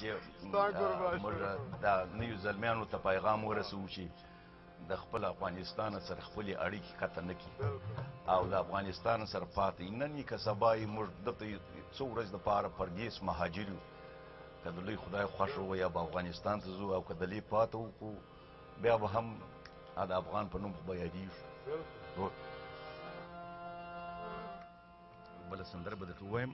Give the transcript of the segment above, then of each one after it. چې موږ د نویو زلمیانو ته پیغام ورسوو چې د خپل افغانستان سره خپلې اړیکې قطع نه کړي او د افغانستان سره پاتې نن یې که سبا یې موږ دلته څو ورځې دپاره پردیس مهاجر یو که د لوی خدای خوښ وو یا به افغانستان ته ځو او که د لوی پاتې وکړو بیا به هم د افغان په نوم خو به یادېږو بله سندره به درته ووایم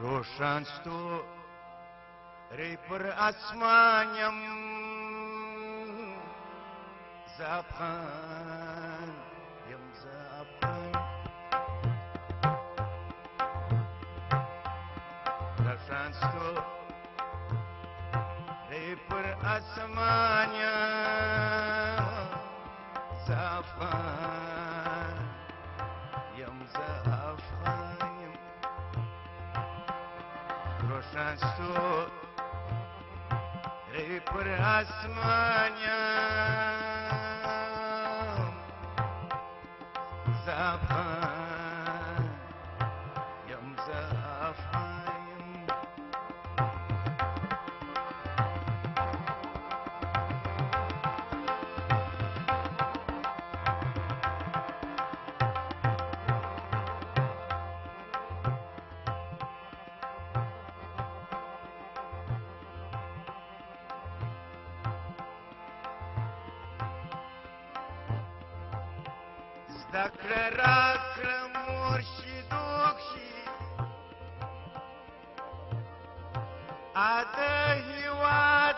روشن ستو ری پر اسمانیم زاب خان یم زاب خان روشن ستو ری پر اسمانیم زاب خان یم زاب сосуд Рыб просманял запах زدکړه راکړه مرشد وکشي اته هیواد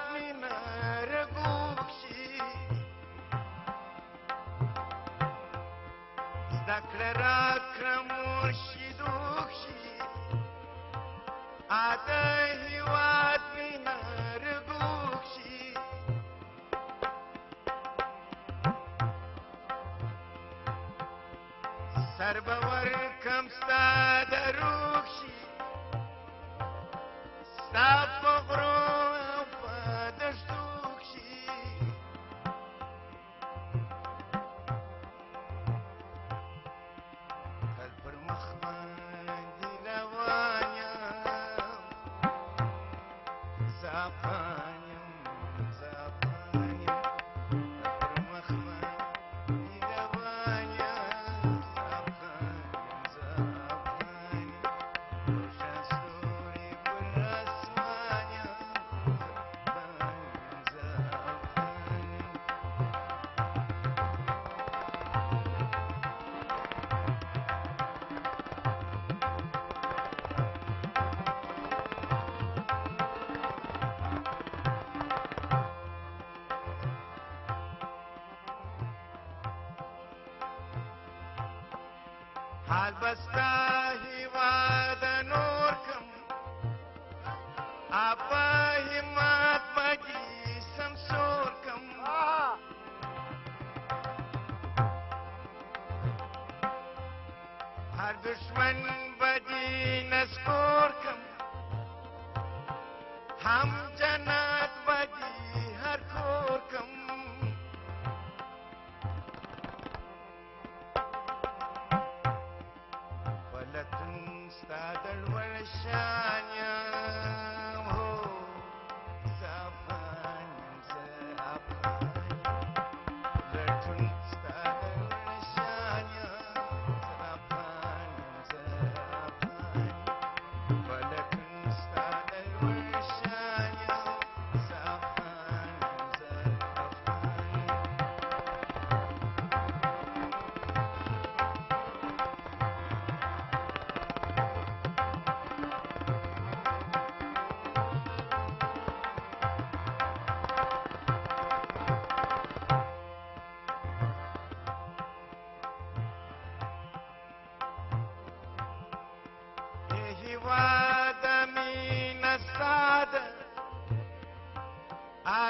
درب ورکم ستا درو Albastahiwadanurkam Apahimat bagi samsurkam Har dushman badi naskurkam Ham jana Thank you.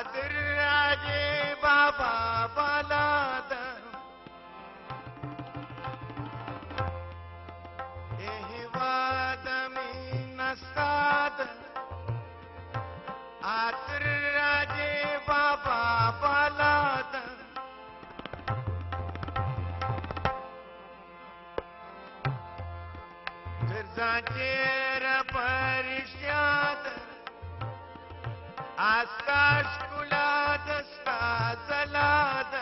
बहादुर राजे बाबा वाला आतुर राजे बाबा बालाद गिरजाचे आस्काशुलादशालाद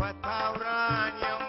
पथाशाय्यथाण्यम्